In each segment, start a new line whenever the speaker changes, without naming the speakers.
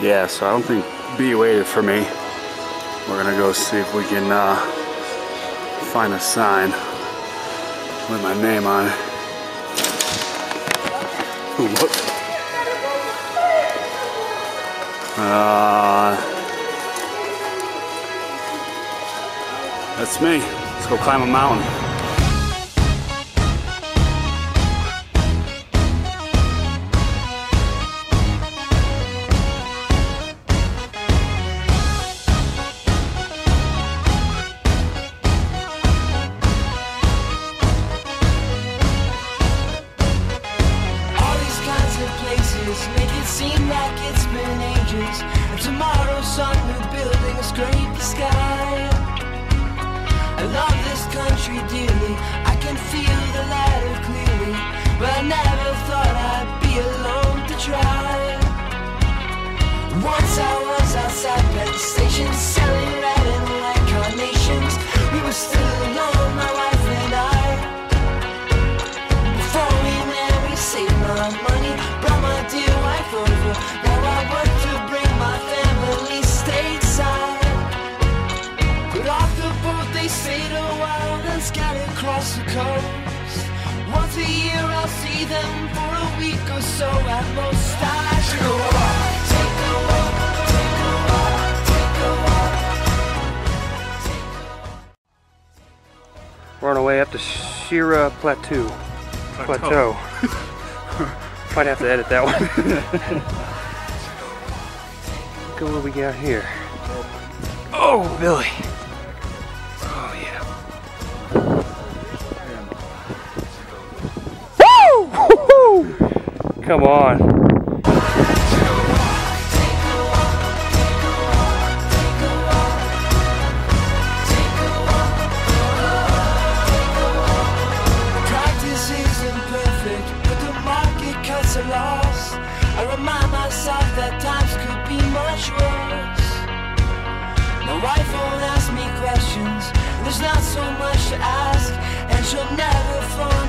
Yeah, so I don't think B waited for me. We're gonna go see if we can uh, find a sign with my name on it. Ooh, look. Uh, that's me. Let's go climb a mountain.
Seem like it's been ages. And tomorrow some new building will scrape the sky. I love this country dearly. I can feel them for a week or so at most. I take a walk, take a walk, take a walk, take a walk.
We're on our way up to Shira Plateau. Plateau. Might have to edit that one. Look at what we got here. Oh, Billy.
Me questions, there's not so much to ask, and she'll never flaunt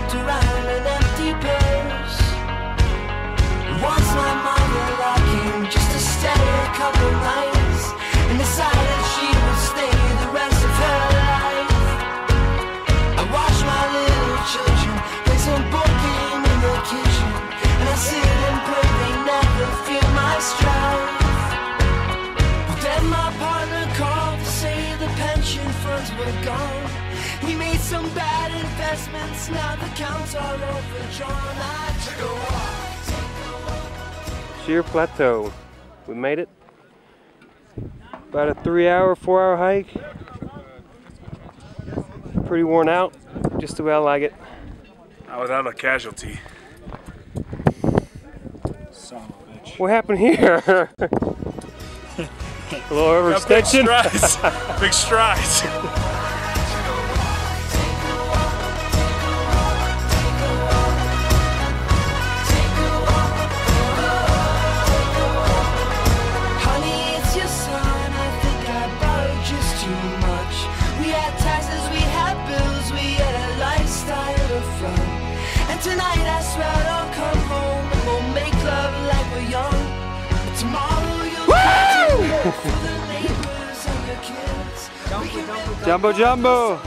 pension funds were gone. We made some bad investments, now the accounts are overdrawn. I took a walk.
Shira Plateau. We made it. About a three hour, four hour hike. Pretty worn out. Just the way I like it.
Not without a casualty. Son of a bitch.
What happened here? a little overextension.
Big strides. Big strides.
Honey, it's your
Jambo Jambo.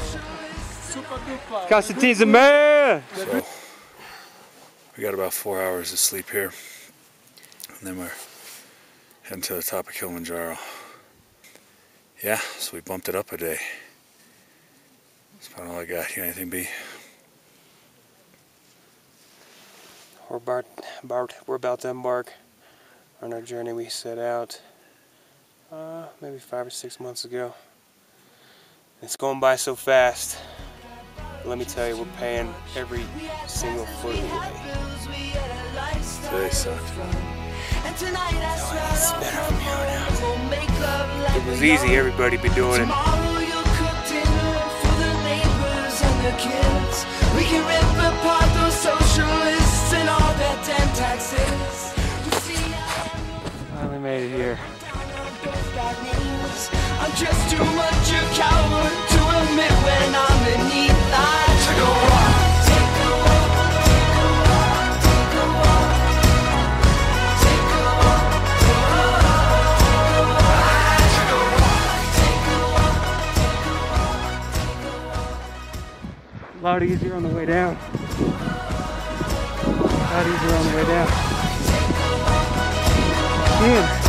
Constantine's a man.
So, we got about four hours of sleep here. And then we're heading to the top of Kilimanjaro. Yeah, so we bumped it up a day. That's about all I got. You got anything, B?
We're about, about, we're about to embark on our journey we set out uh, maybe five or six months ago. It's going by so fast. Let me tell you, we're paying every single foot of the way.
bills, we had a lifestyle
Today sucked.
of fun. And tonight I swear
it's better
come
from here on out.
and we'll make love like
If it was easy, everybody be doing it.
Tomorrow you'll cook dinner for the neighbors and the kids. We can rip apart
lot easier on the way down. A lot easier on the way down. Man,